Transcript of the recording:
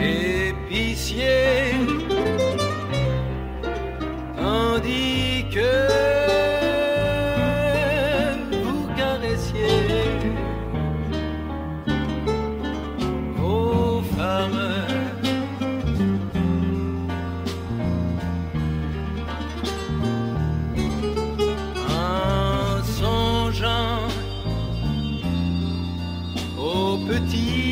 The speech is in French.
Épicier, tandis petit.